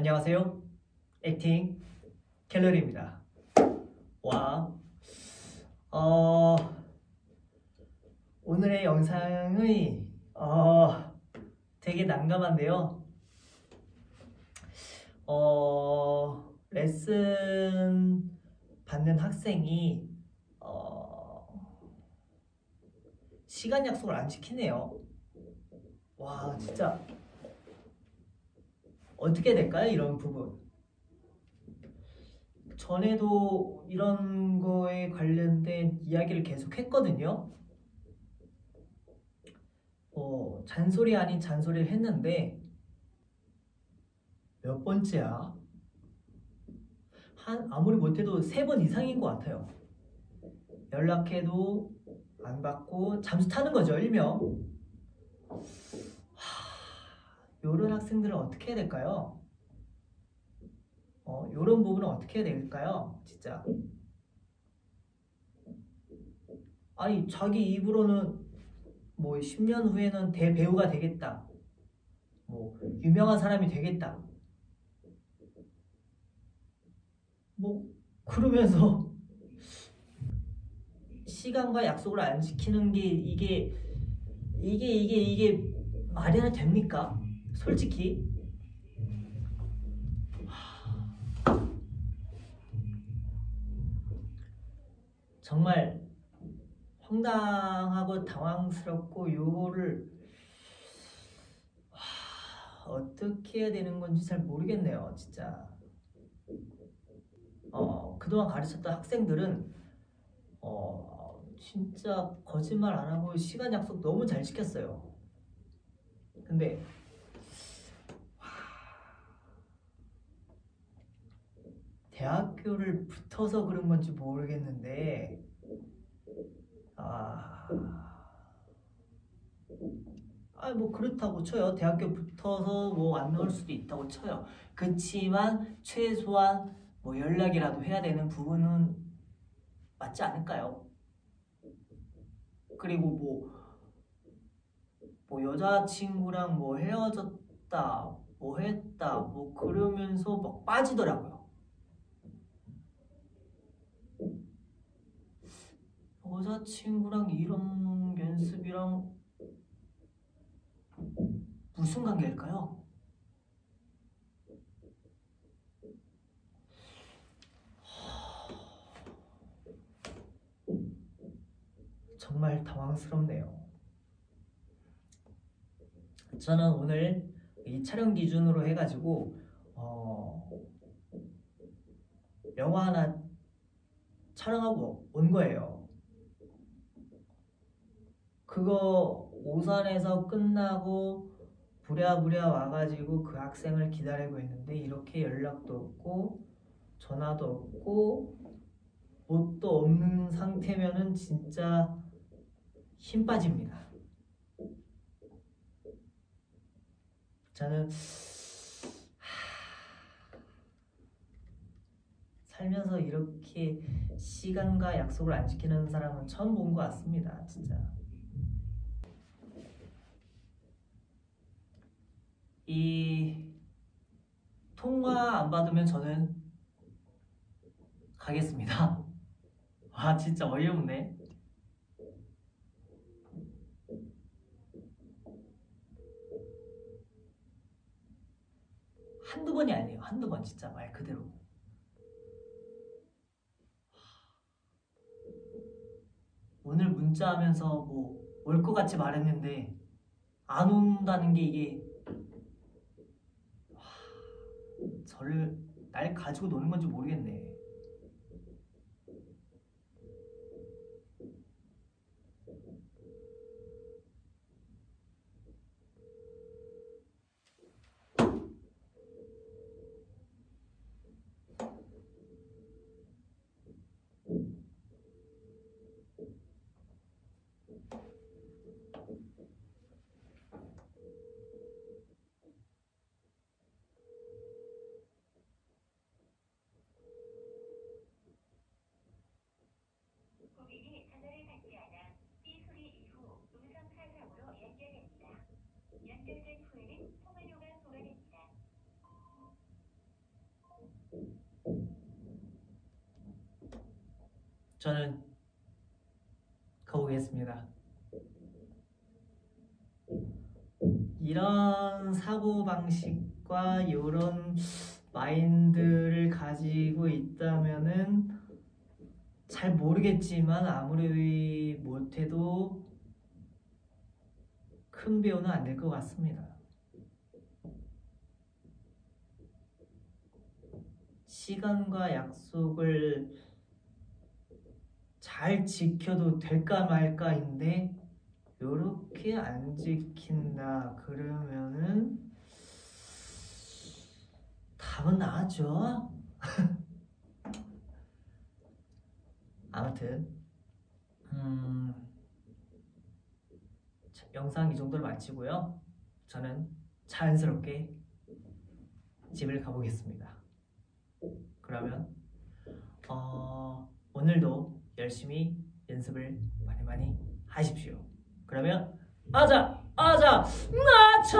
안녕하세요. 액팅 갤러리입니다. 와, 어, 오늘의 영상이 어, 되게 난감한데요. 어, 레슨 받는 학생이 어, 시간 약속을 안 지키네요. 와, 진짜 어떻게 될까요? 이런 부분. 전에도 이런 거에 관련된 이야기를 계속 했거든요. 어, 잔소리 아닌 잔소리를 했는데 몇 번째야? 한 아무리 못해도 세 번 이상인 것 같아요. 연락해도 안 받고 잠수 타는 거죠, 일명. 이런 학생들은 어떻게 해야 될까요? 어, 이런 부분은 어떻게 해야 될까요? 진짜. 아니, 자기 입으로는 뭐 10년 후에는 대배우가 되겠다. 뭐, 유명한 사람이 되겠다. 뭐, 그러면서 시간과 약속을 안 지키는 게 이게, 이게, 이게, 이게 말이나 됩니까? 솔직히? 정말 황당하고 당황스럽고 요거를 어떻게 해야 되는 건지 잘 모르겠네요 진짜. 어, 그동안 가르쳤던 학생들은 어, 진짜 거짓말 안 하고 시간 약속 너무 잘 지켰어요. 근데 대학교를 붙어서 그런 건지 모르겠는데 아, 아, 뭐 그렇다고 쳐요. 대학교 붙어서 뭐 안 나올 수도 있다고 쳐요. 그렇지만 최소한 뭐 연락이라도 해야 되는 부분은 맞지 않을까요? 그리고 뭐, 뭐 여자친구랑 뭐 헤어졌다, 뭐 했다, 뭐 그러면서 막 빠지더라고요. 여자친구랑 이런 연습이랑 무슨 관계일까요? 정말 당황스럽네요. 저는 오늘 이 촬영 기준으로 해가지고 어, 영화 하나 촬영하고 온 거예요. 그거 오산에서 끝나고 부랴부랴 와가지고 그 학생을 기다리고 있는데 이렇게 연락도 없고 전화도 없고 옷도 없는 상태면은 진짜 힘 빠집니다. 저는 살면서 이렇게 시간과 약속을 안 지키는 사람은 처음 본 것 같습니다. 진짜. 이 통화 안 받으면 저는 가겠습니다. 와 진짜 어이없네. 한두 번이 아니에요. 한두 번 진짜 말 그대로. 오늘 문자하면서 뭐 올 것 같이 말했는데 안 온다는 게 이게 저를 날 가지고 노는 건지 모르겠네. 저는 가보겠습니다. 이런 사고 방식과 이런 마인드를 가지고 있다면은 잘 모르겠지만 아무리 못해도 큰 배우는 안 될 것 같습니다. 시간과 약속을 잘 지켜도 될까 말까인데 요렇게 안 지킨다 그러면은 답은 나왔죠. 아무튼 음, 자, 영상 이 정도로 마치고요. 저는 자연스럽게 집을 가보겠습니다. 그러면 어, 오늘도 열심히 연습을 많이 많이 하십시오. 그러면 아자 아자 나처